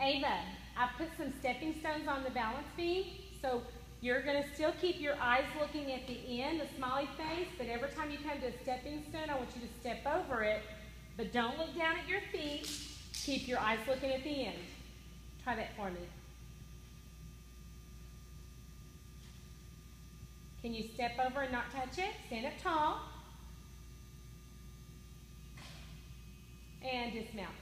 Ava, I put some stepping stones on the balance beam, so you're going to still keep your eyes looking at the end, the smiley face, but every time you come to a stepping stone, I want you to step over it, but don't look down at your feet. Keep your eyes looking at the end. Try that for me. Can you step over and not touch it? Stand up tall. And dismount.